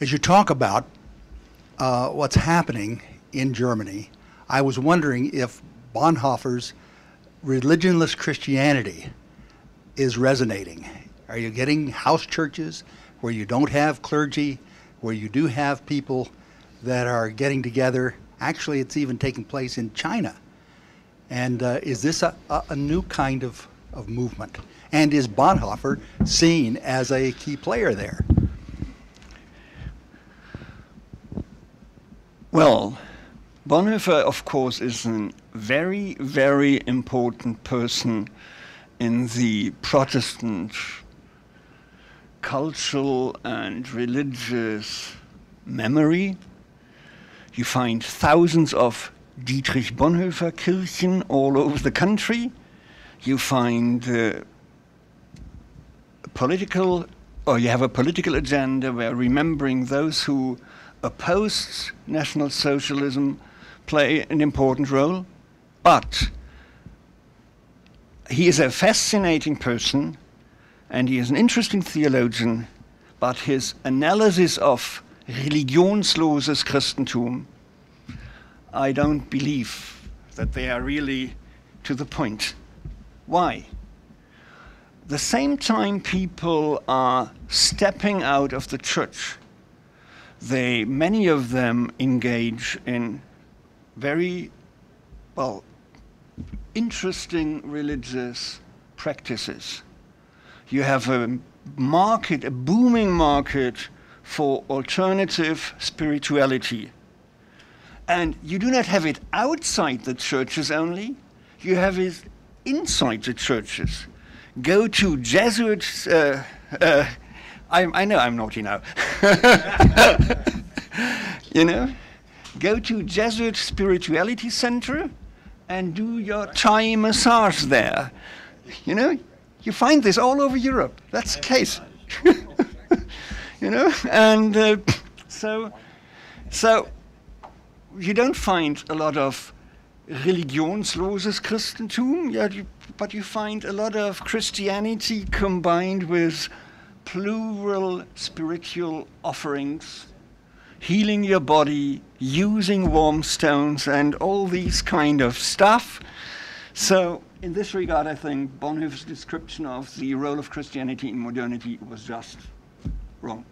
As you talk about uh, what's happening in Germany, I was wondering if Bonhoeffer's religionless Christianity is resonating. Are you getting house churches where you don't have clergy, where you do have people that are getting together? Actually, it's even taking place in China. And uh, is this a, a, new kind of, of movement? And is Bonhoeffer seen as a key player there? Well, Bonhoeffer, of course, is a very, very important person in the Protestant cultural and religious memory. You find thousands of Dietrich Bonhoeffer Kirchen all over the country. You find uh, political, or you have a political agenda where remembering those who opposed National Socialism play an important role. But he is a fascinating person and he is an interesting theologian, but his analysis of religionsloses Christentum, I don't believe that they are really to the point. Why? The same time people are stepping out of the church, they many of them engage in very well interesting religious practices. You have a market, a booming market for alternative spirituality. And you do not have it outside the churches only, you have it inside the churches. Go to Jesuit. Uh, uh, I, I know I'm naughty now. you know? Go to Jesuit Spirituality Center and do your Thai massage there. You know, you find this all over Europe. That's the case. you know, and uh, so, so you don't find a lot of religionsloses Christentum, yeah, but you find a lot of Christianity combined with plural spiritual offerings healing your body, using warm stones, and all these kind of stuff. So, in this regard, I think Bonhoeffer's description of the role of Christianity in modernity was just wrong.